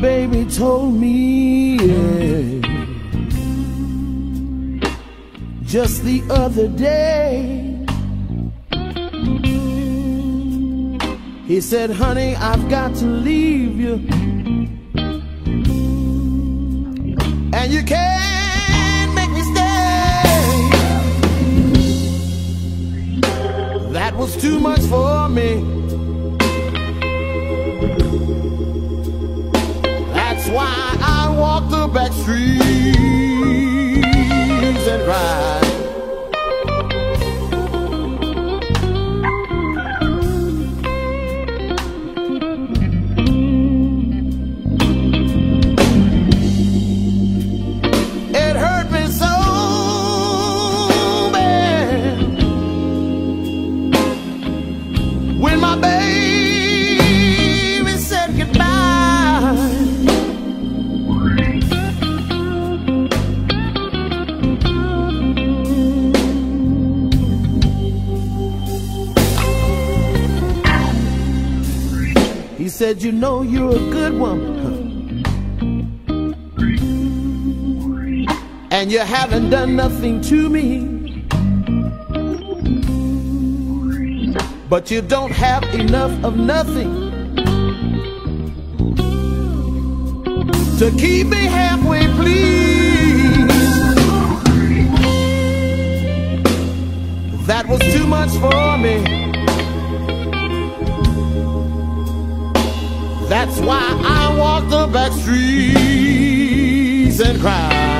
baby told me yeah, just the other day. He said, honey, I've got to leave you. And you can't make me stay. That was too much for me. Back streets and cry. Know you're a good woman. And you haven't done nothing to me. But you don't have enough of nothing to keep me halfway, please. That was too much for me. That's why I walk the back streets and cry.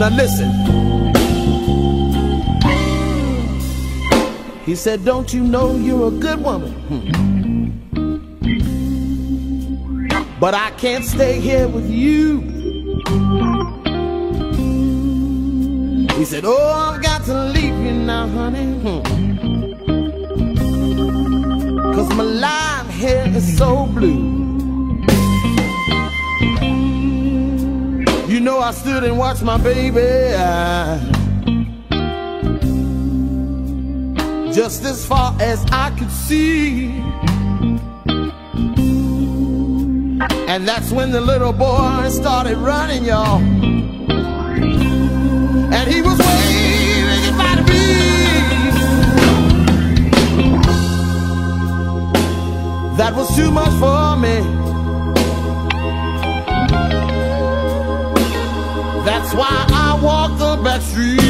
Now listen. He said, Don't you know you're a good woman? Hmm. But I can't stay here with you. He said, Oh, I've got to leave you now, honey. Hmm. Cause my life here is so blue. I stood and watched my baby. just as far as I could see. And that's when the little boy started running, y'all. And he was waving goodbye to me. That was too much for me. That's why I walk the back streets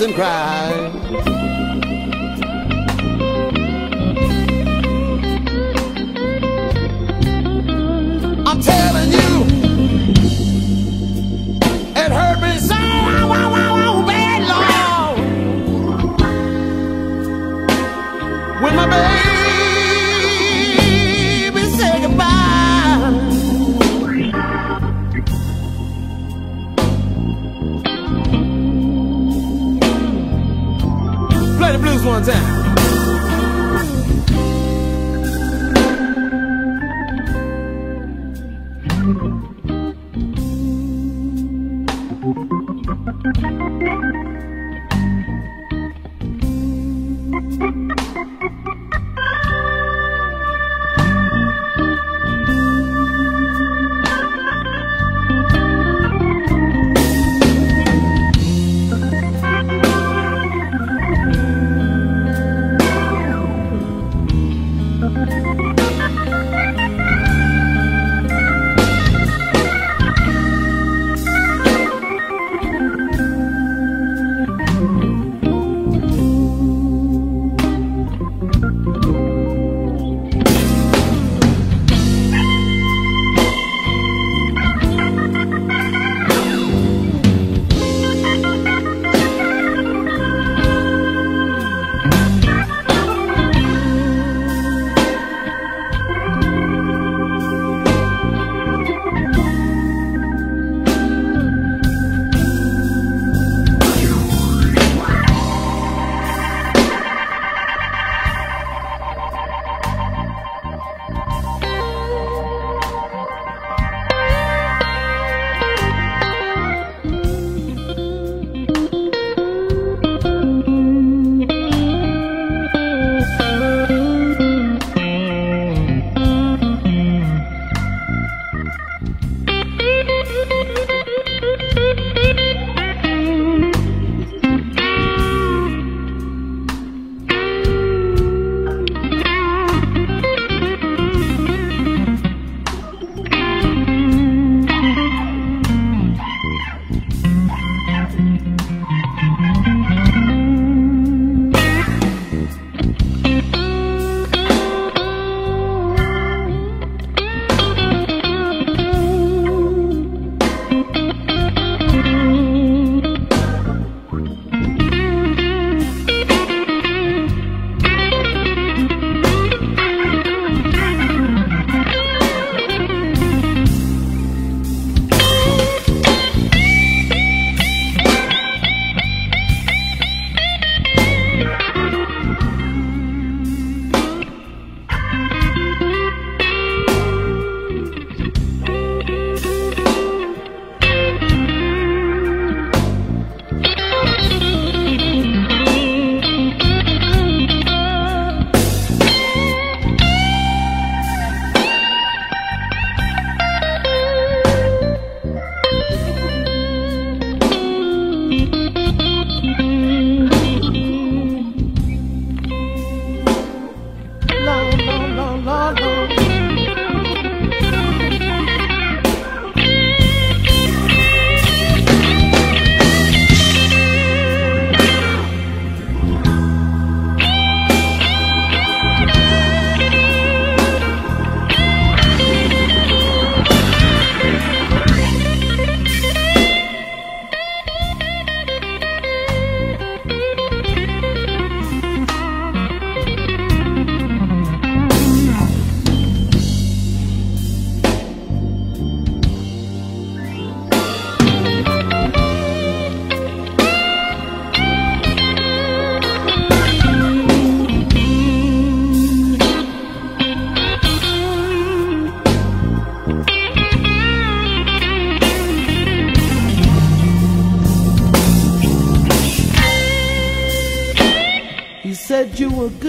and cry. One time.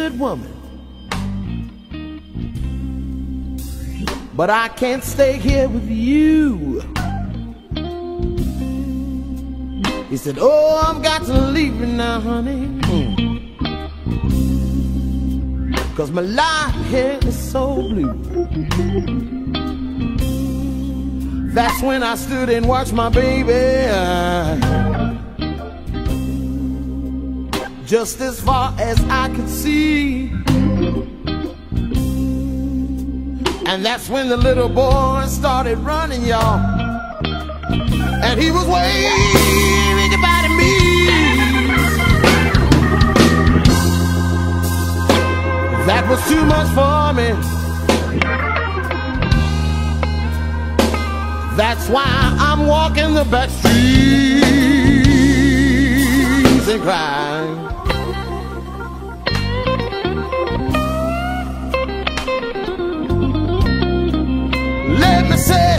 Good woman. But I can't stay here with you. He said, Oh, I've got to leave you now, honey. Hmm. Cause my life here is so blue. That's when I stood and watched my baby. Just as far as I could see. And that's when the little boy started running, y'all. And he was waving goodbye to me. That was too much for me. That's why I'm walking the back streets and crying. Let me say,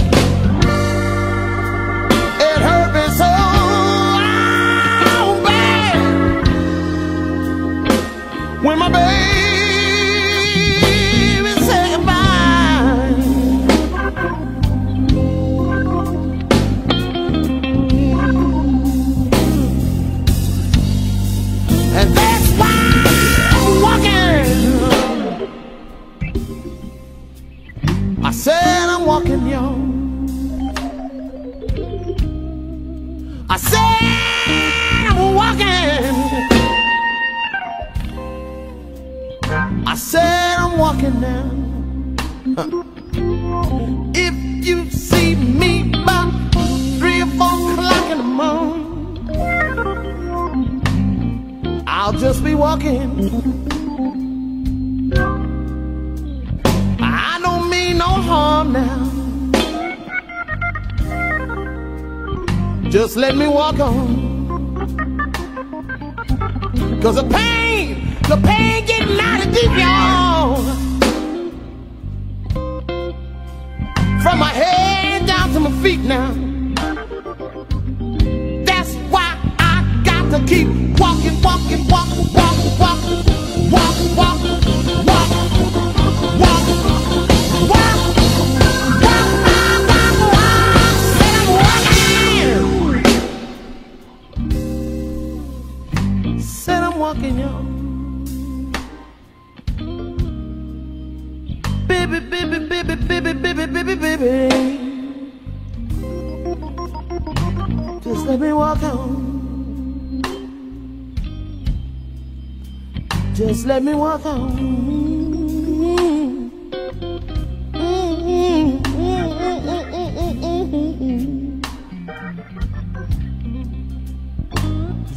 just. I don't mean no harm now. Just let me walk on. Cause the pain, the pain getting mighty deep, y'all. From my head down to my feet now. That's why I got to keep walking, walking, walking, walking, let me walk on.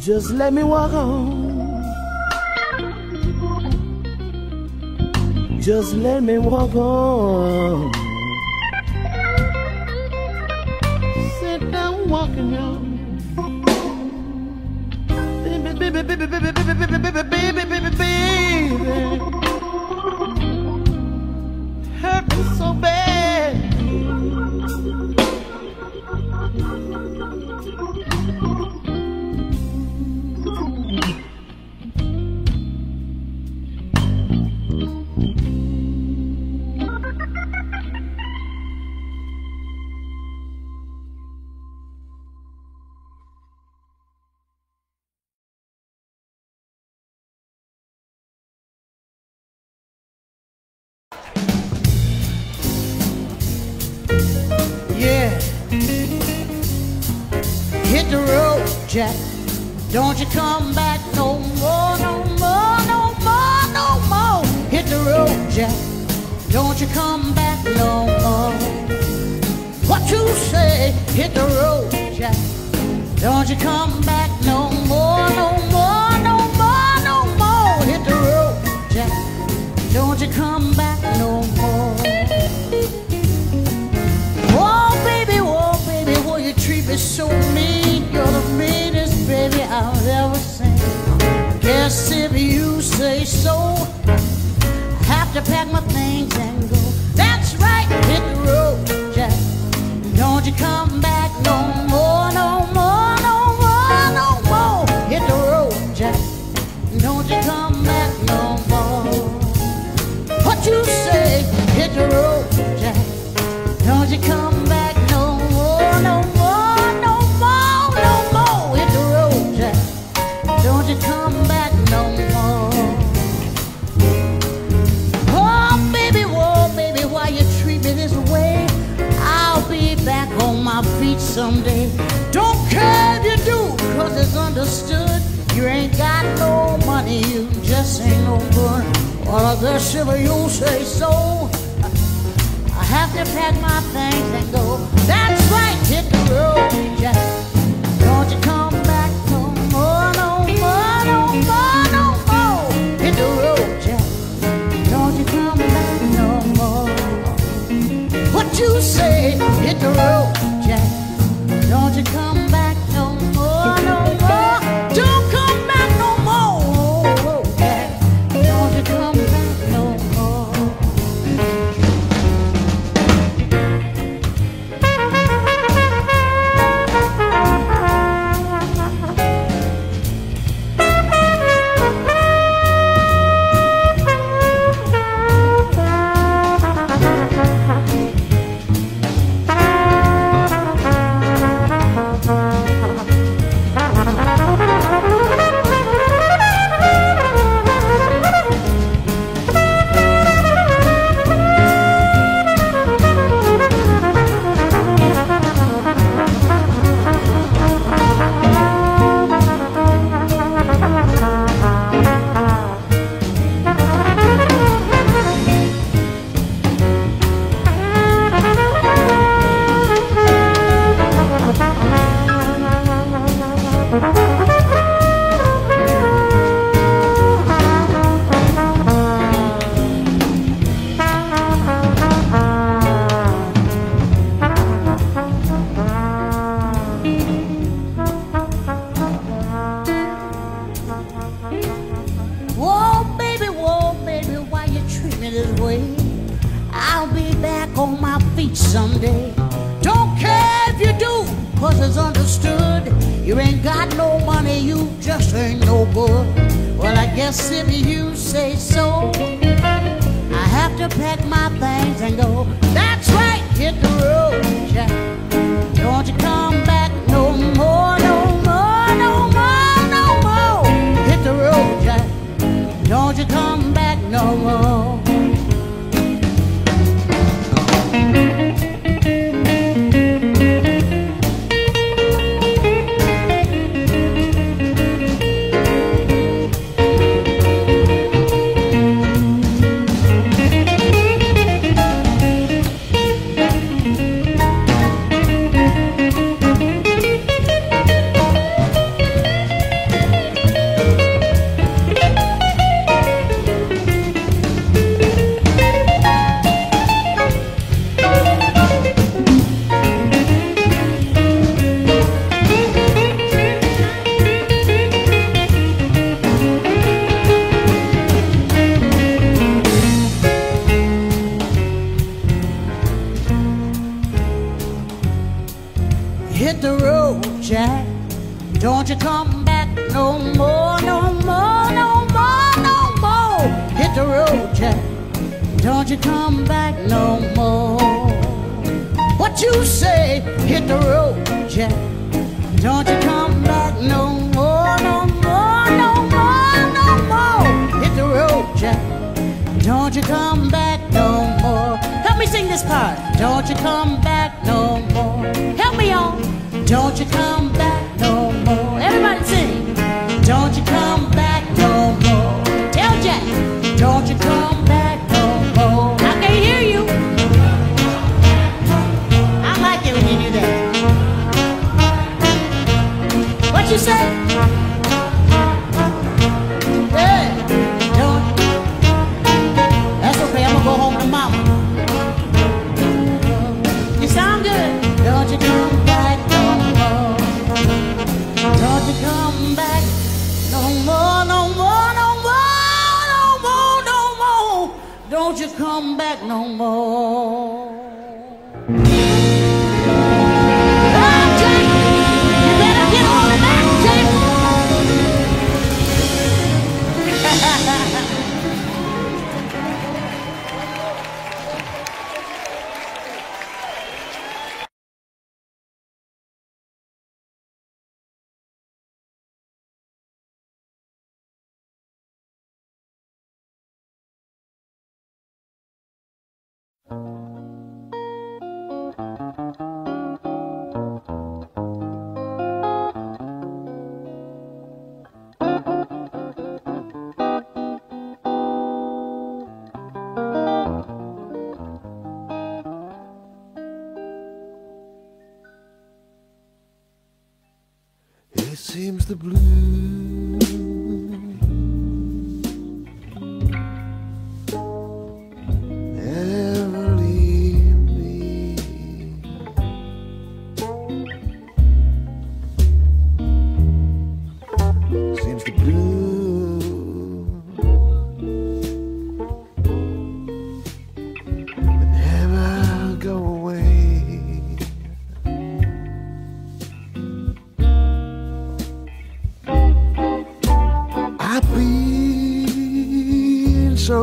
Just let me walk on. Just let me walk on.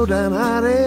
Been so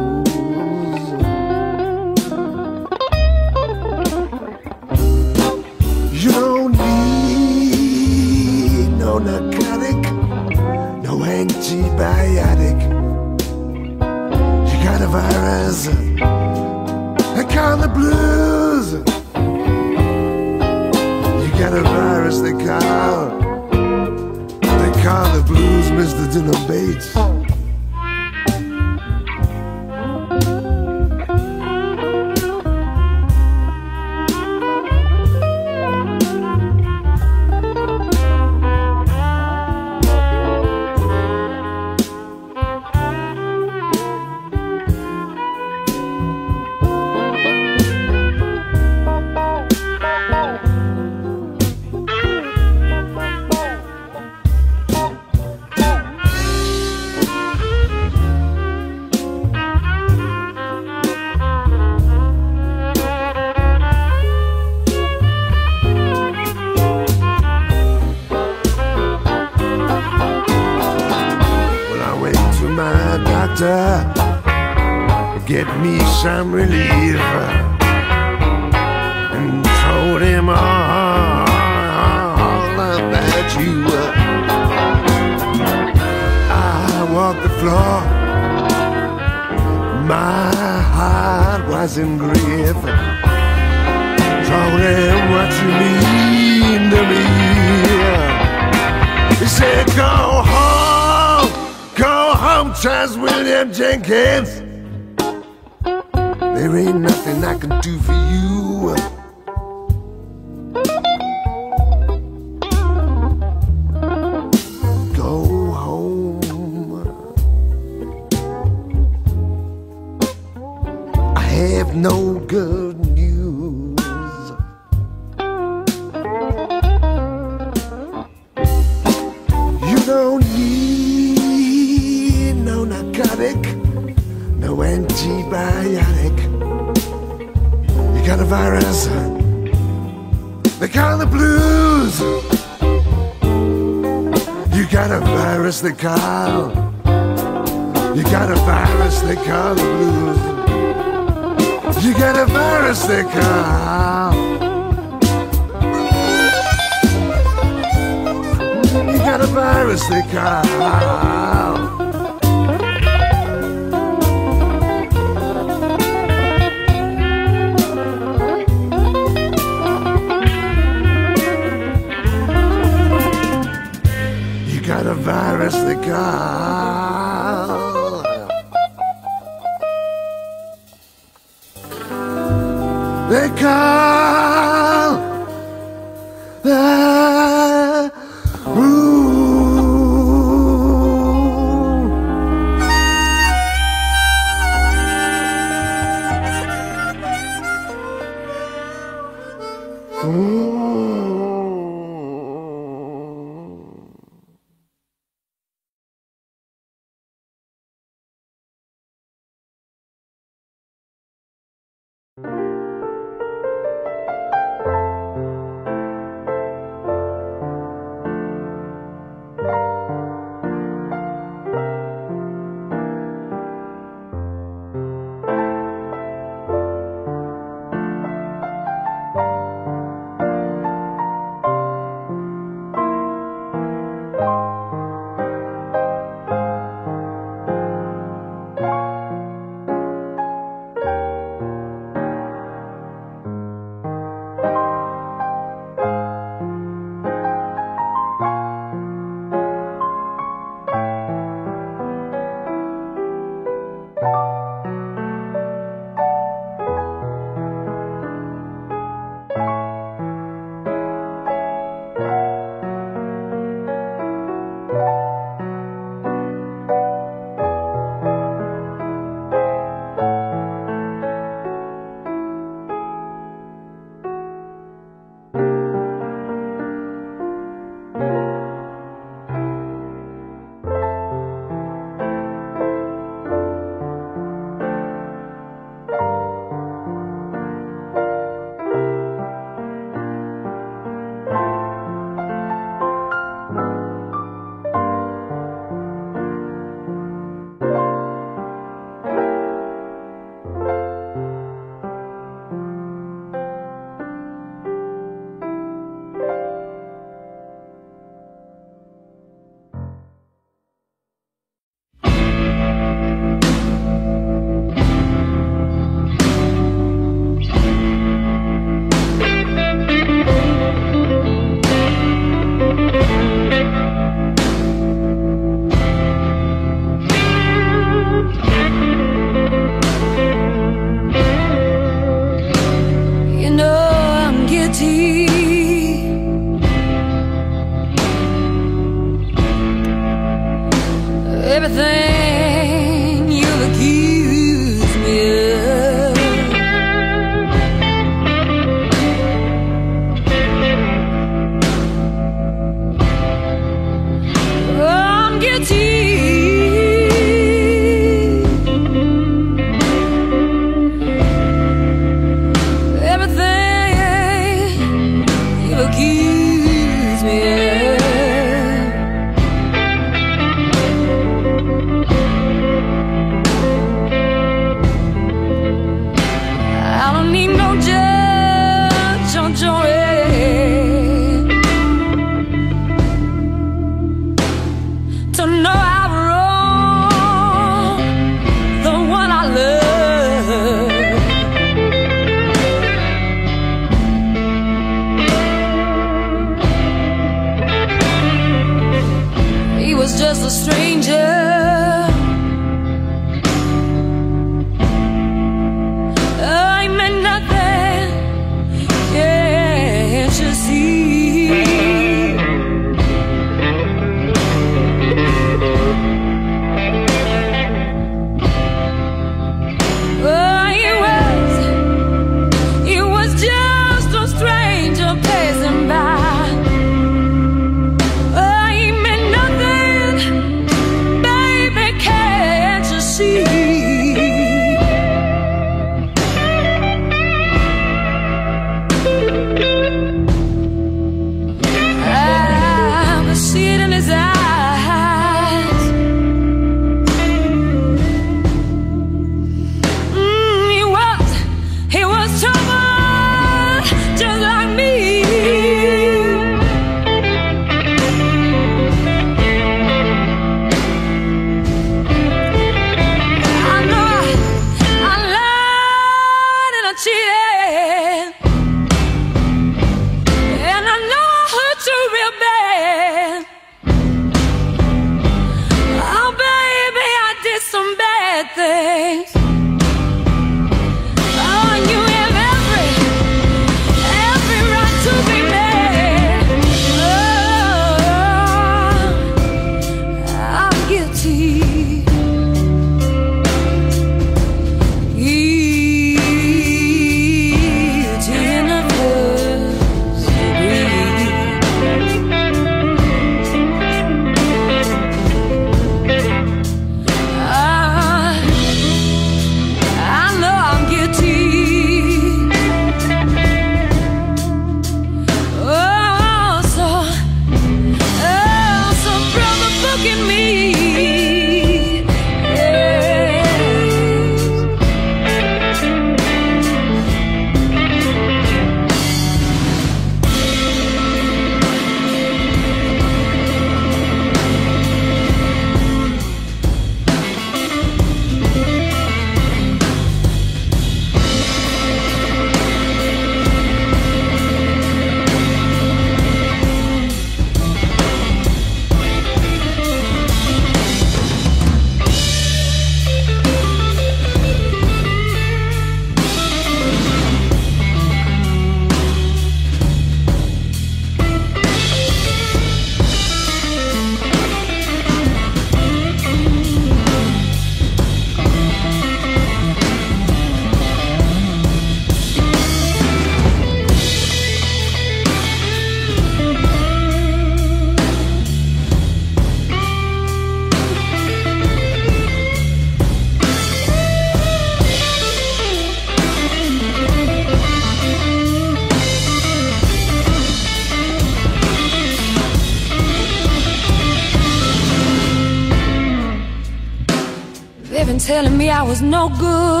I was no good.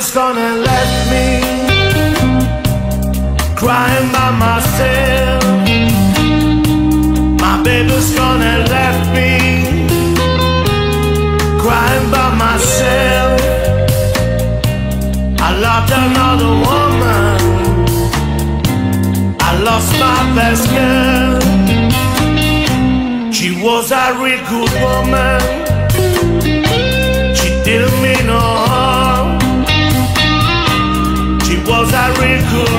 just gonna let me crying by myself. My baby's gonna let me crying by myself. I loved another woman. I lost my best girl. She was a real good woman.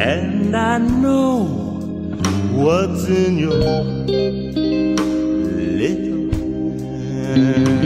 and I know what's in your little hand.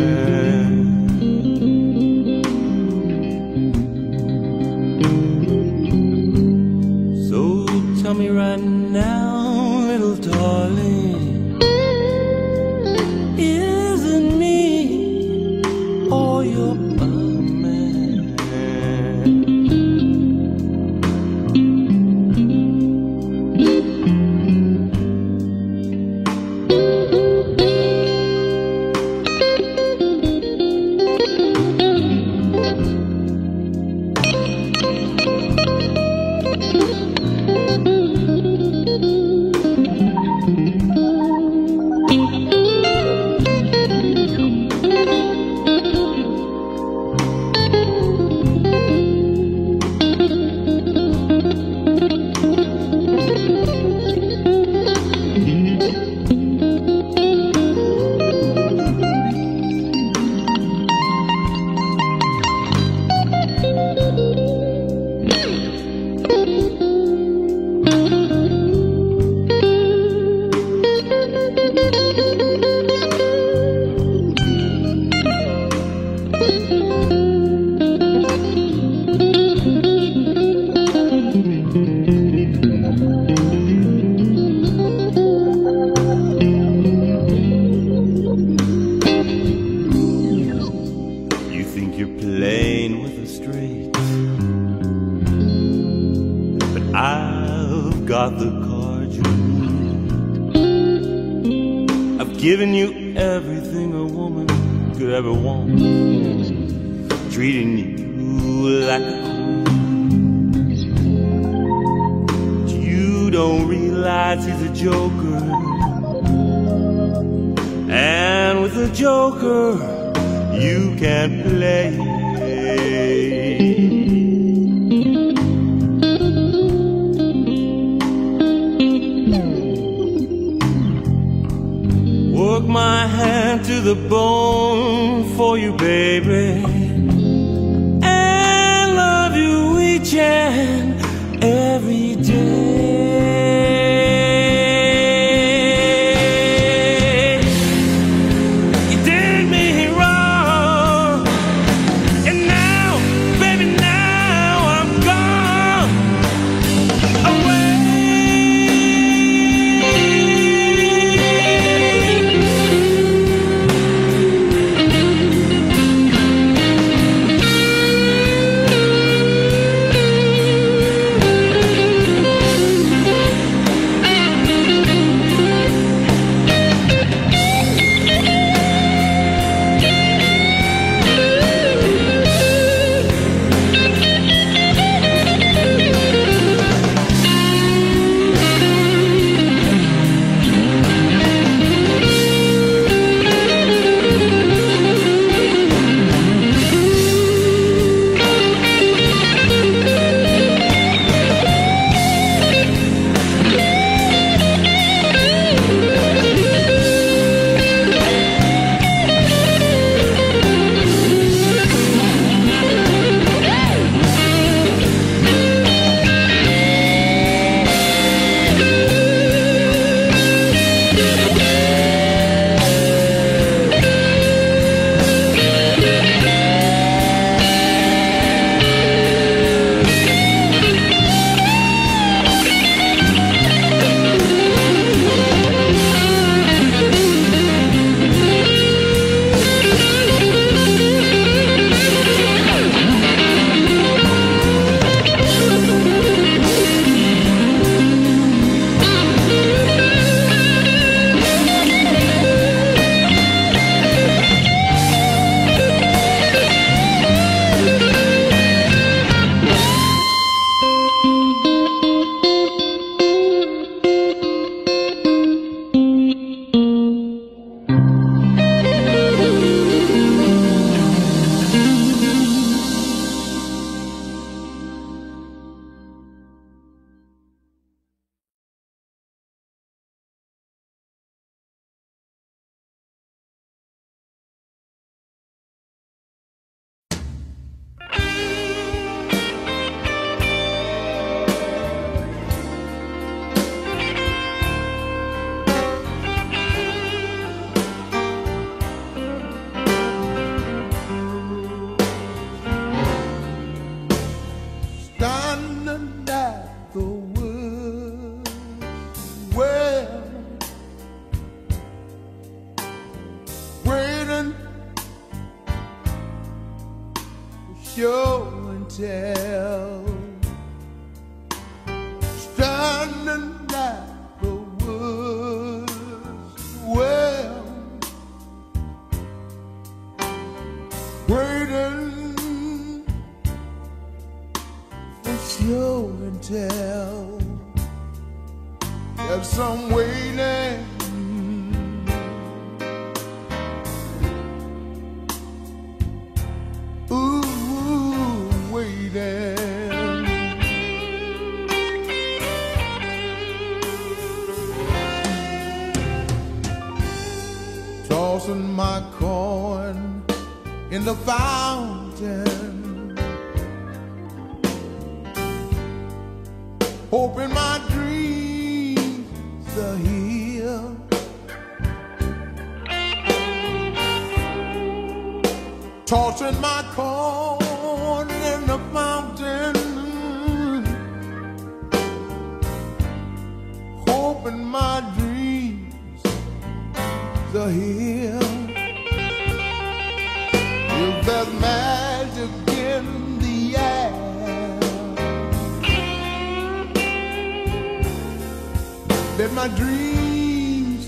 that my dreams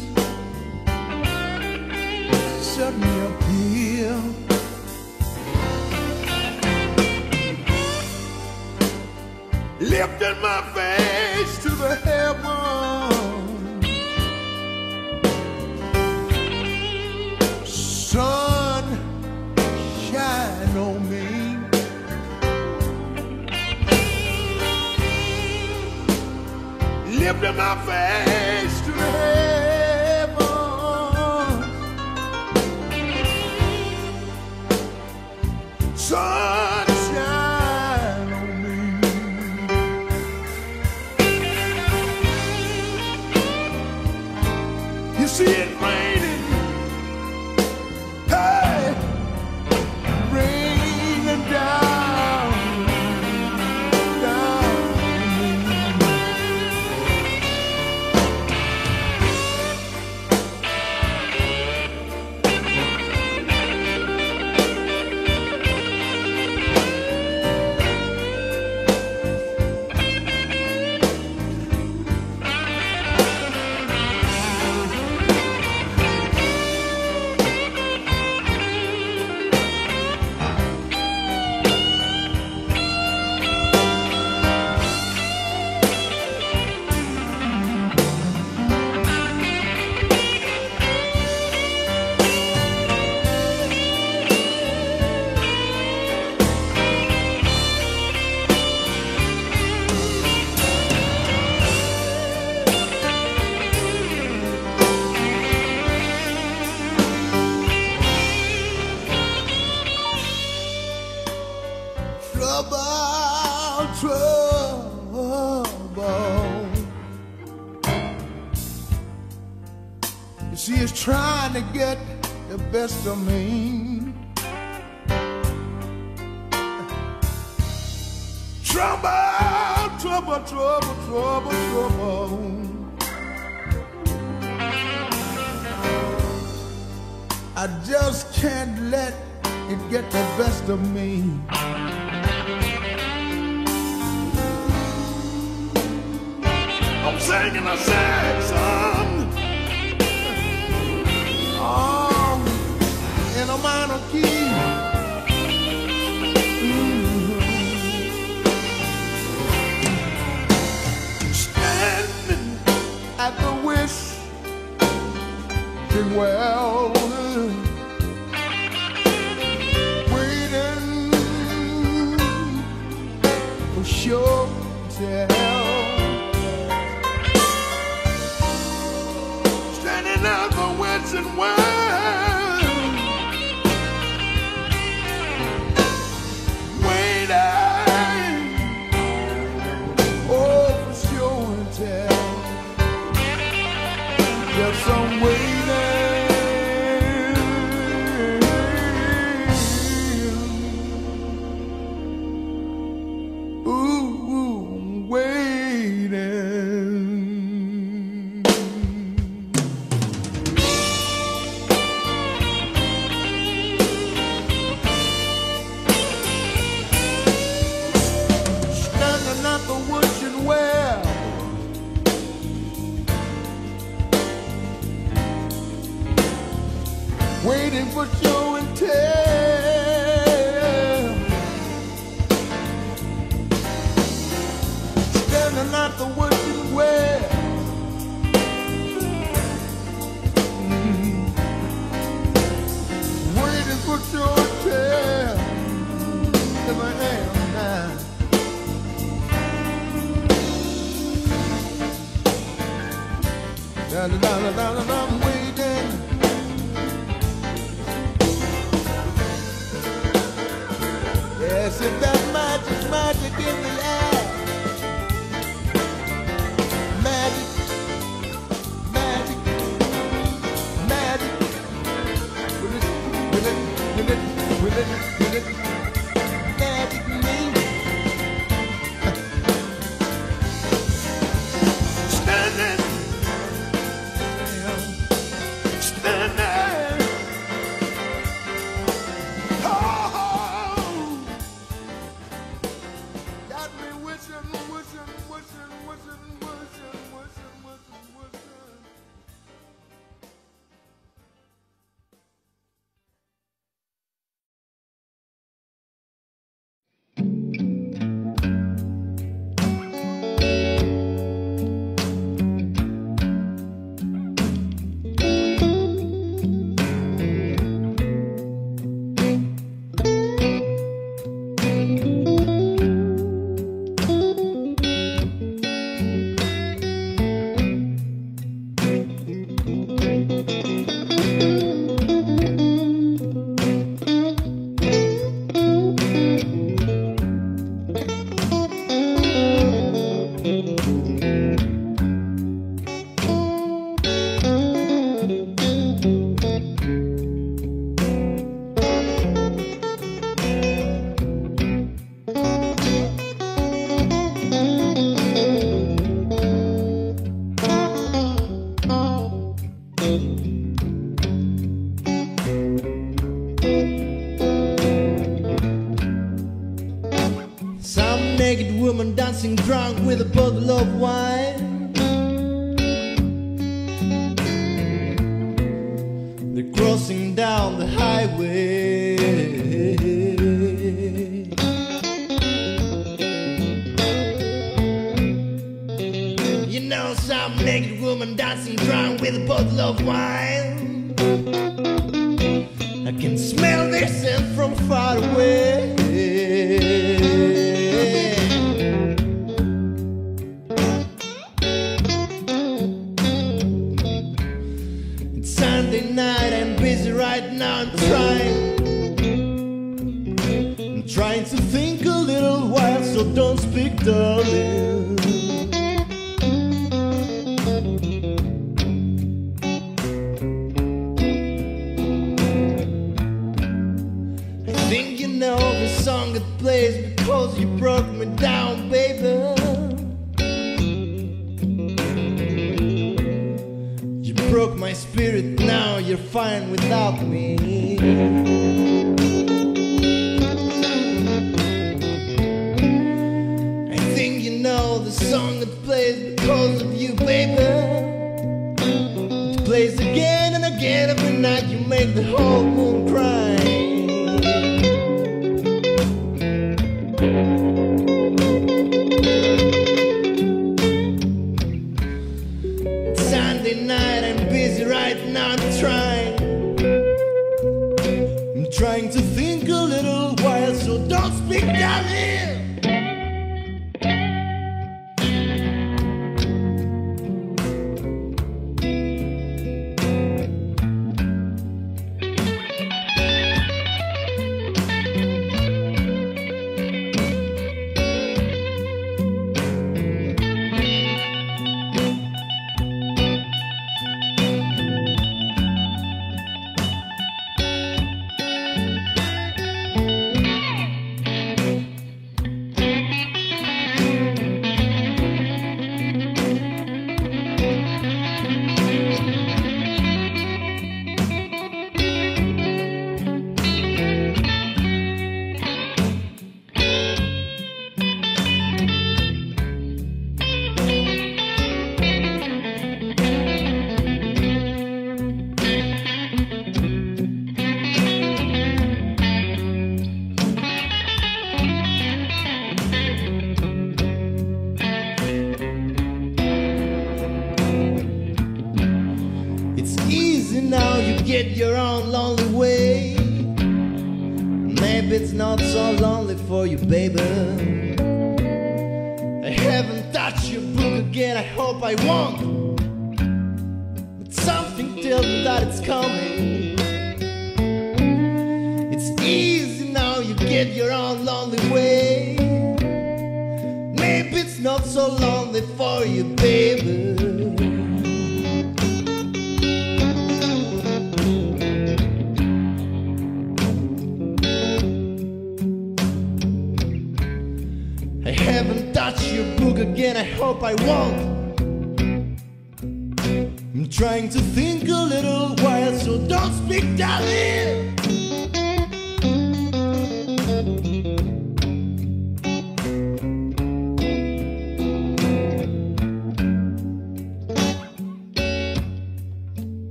suddenly appear. Lifting my face to the heavens. Some lifting my face to heaven. Son também. you're somewhere.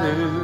Father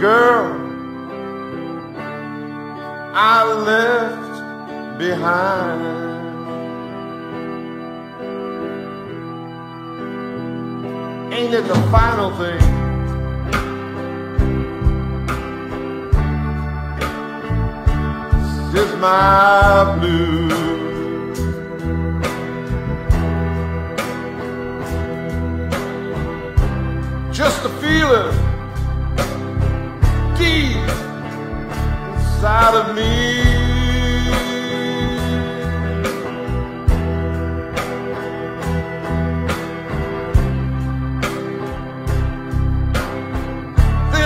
girl I left behind. Ain't it the final thing? Just my blue.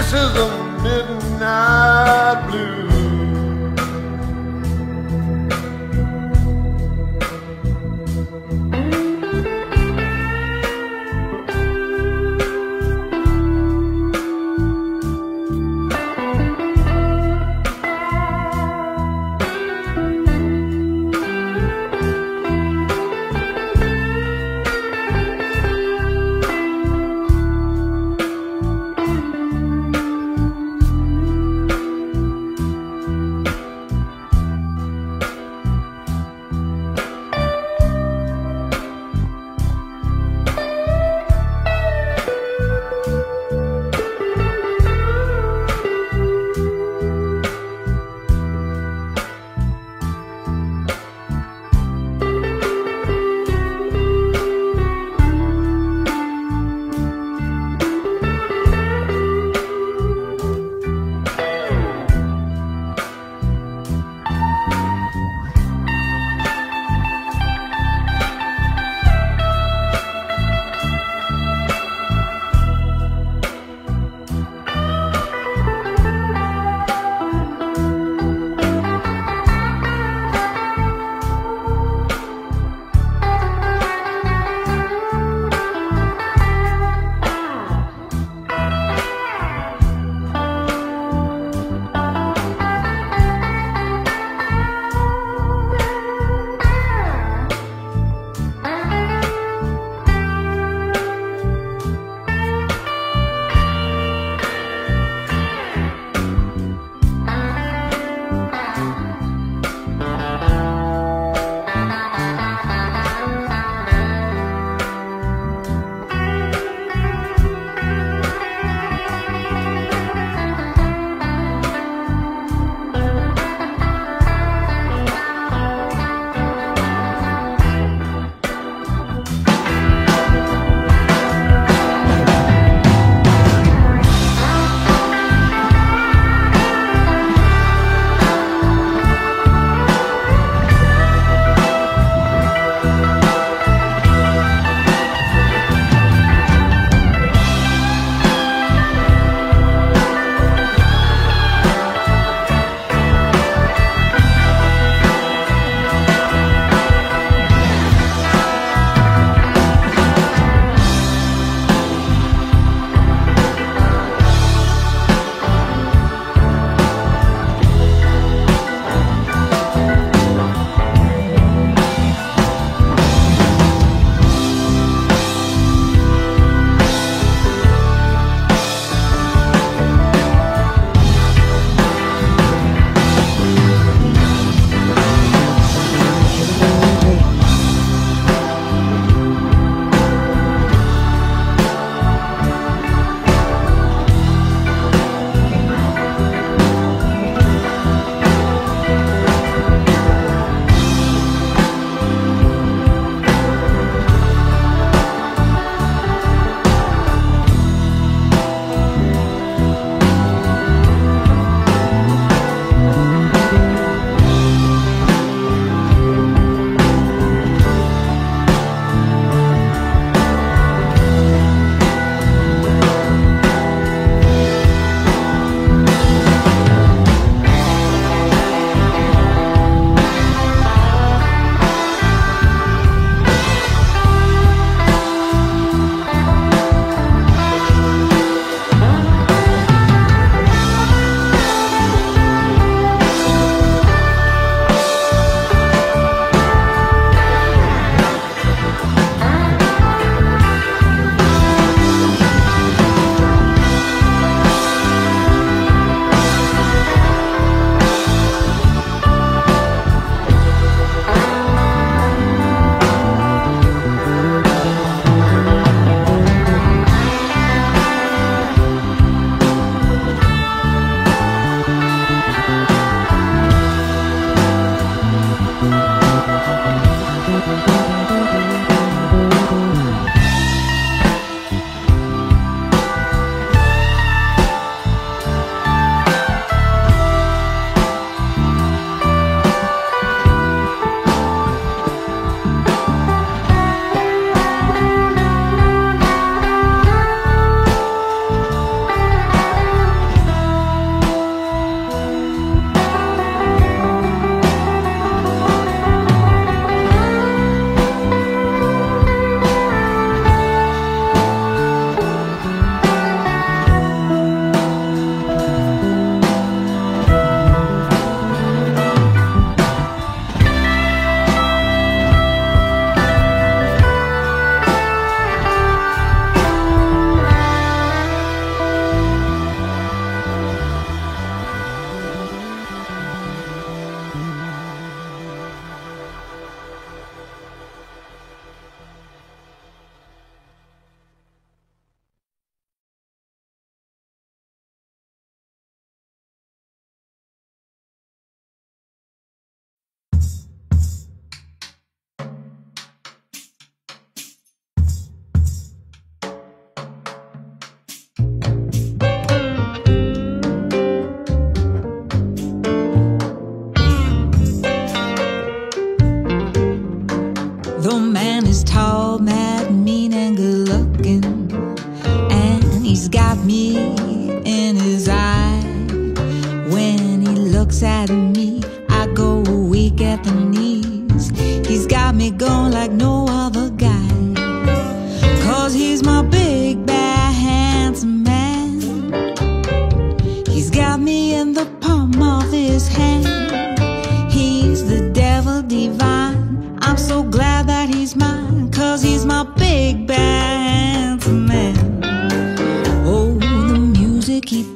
this is the midnight blue.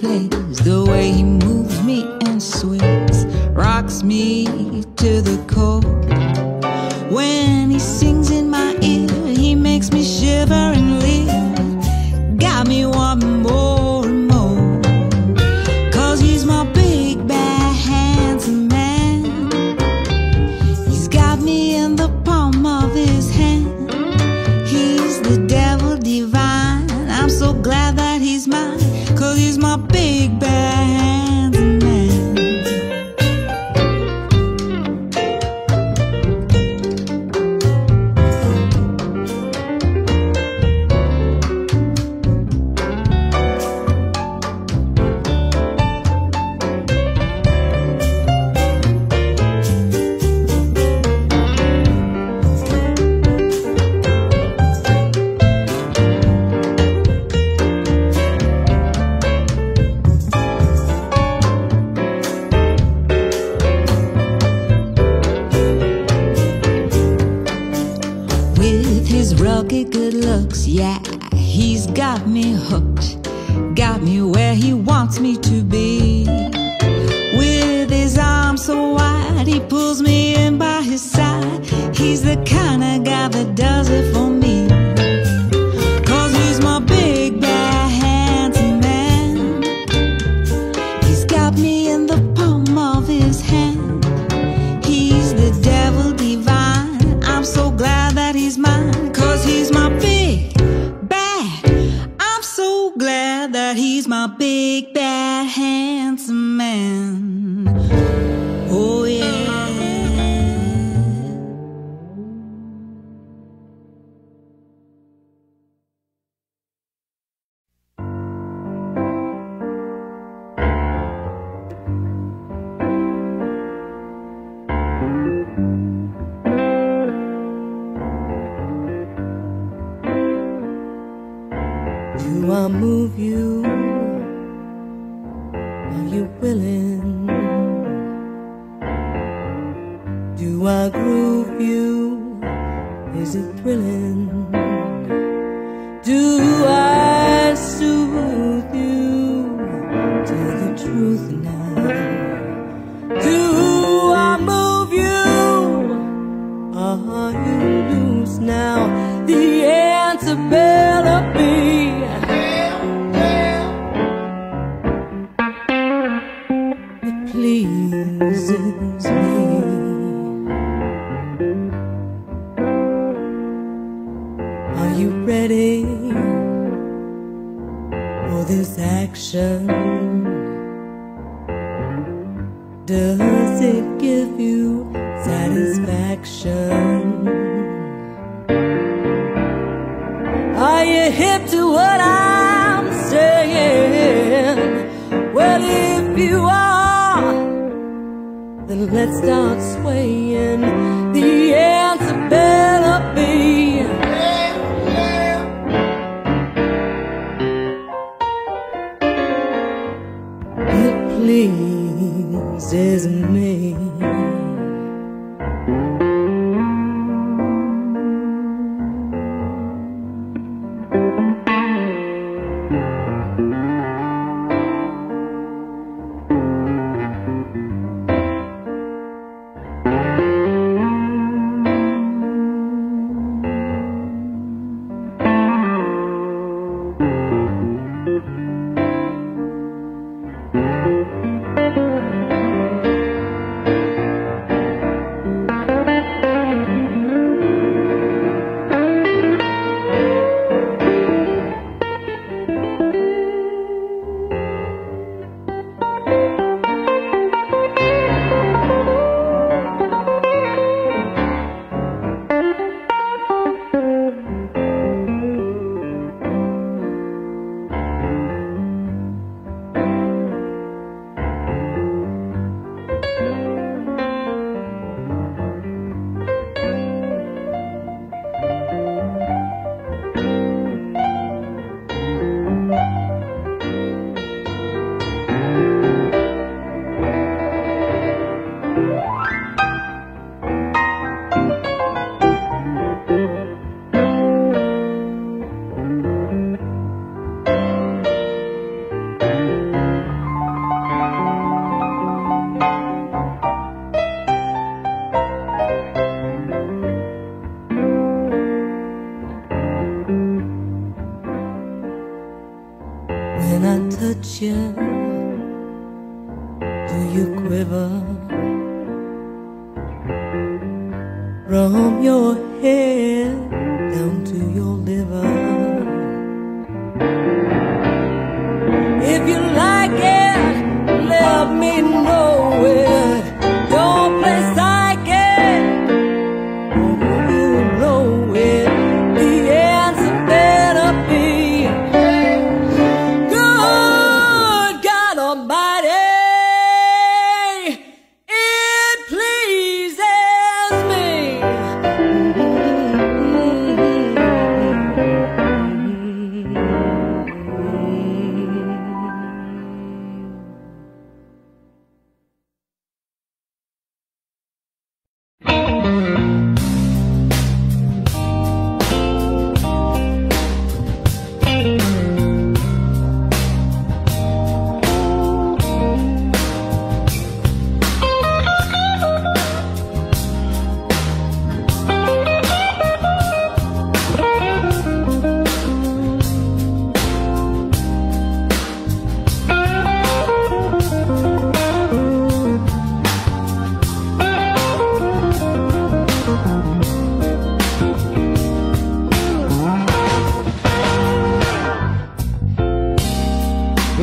The way he moves me and swings rocks me to the core.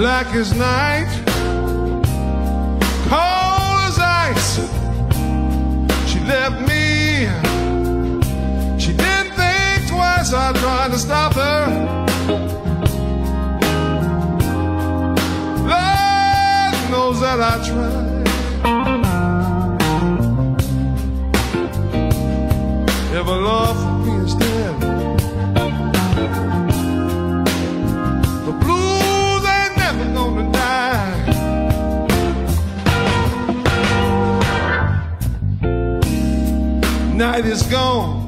black as night, cold as ice. She left me. She didn't think twice. I tried to stop her. Lord knows that I tried. Ever love. night is gone.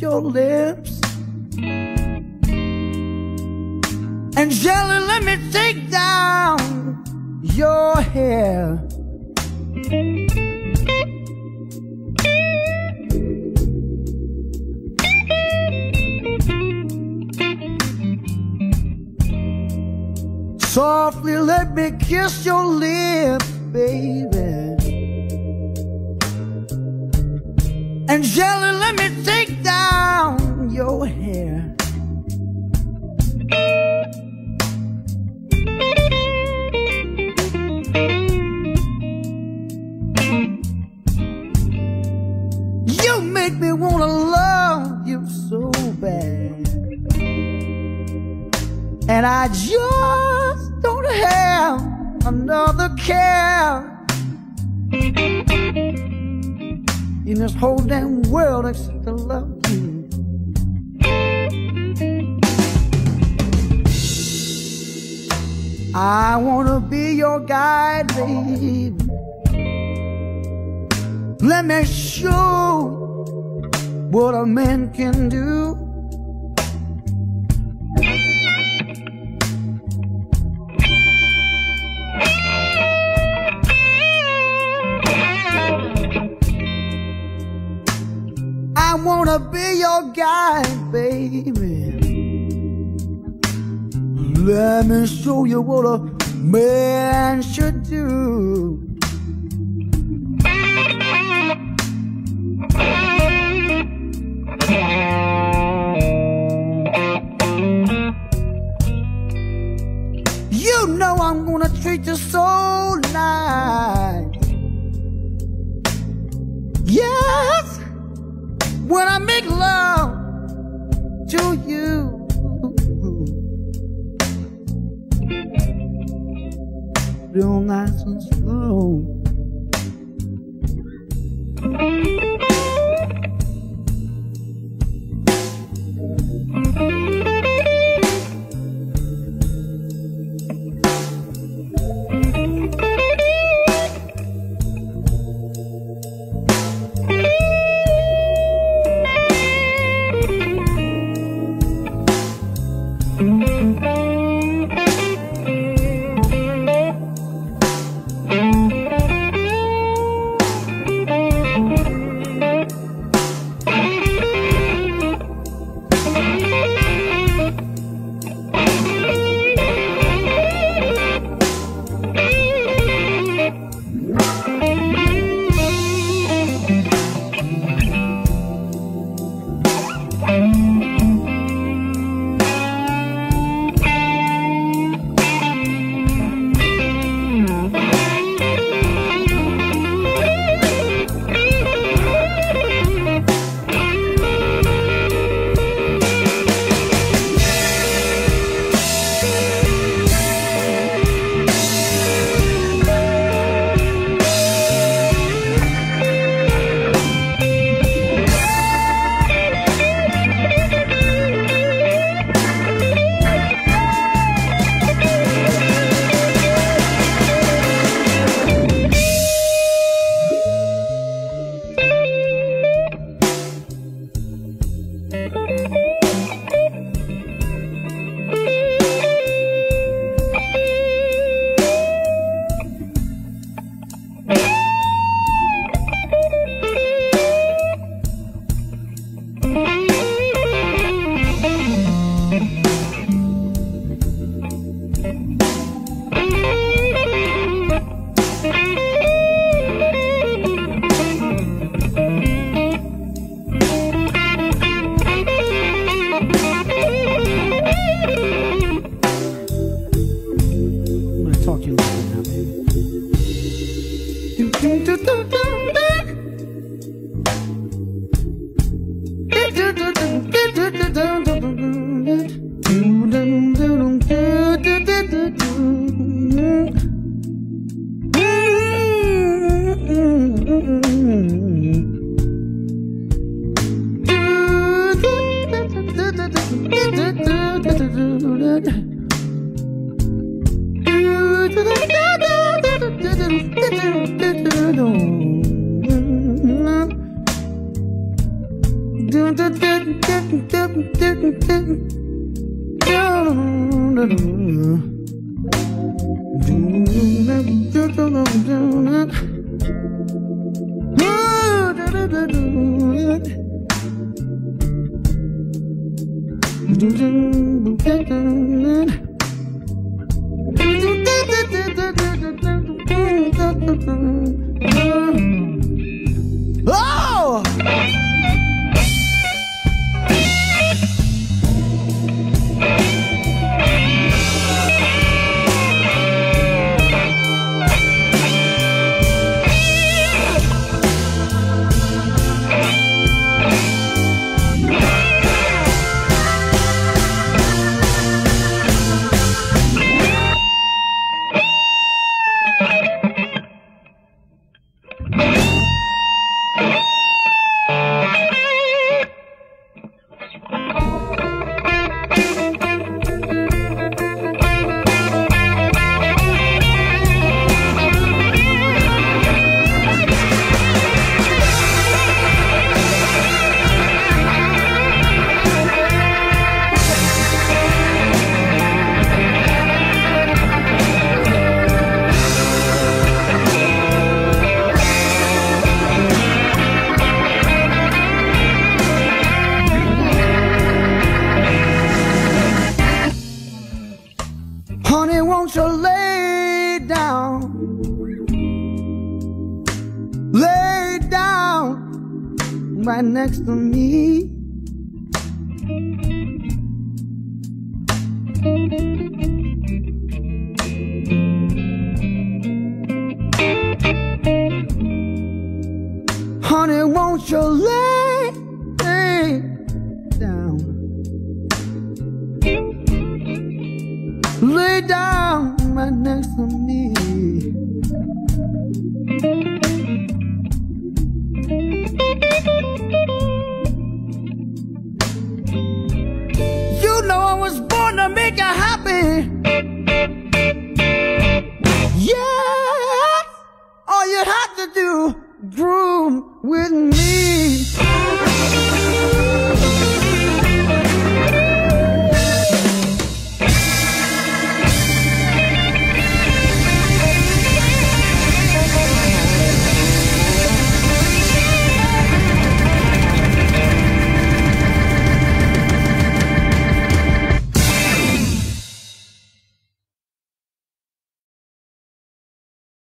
Your lips. Let me show what a man can do. I wanna be your guide, baby. Let me show you what a man should do. You know I'm gonna treat you so nice. Yes, when I make love to you. Real nice and slow.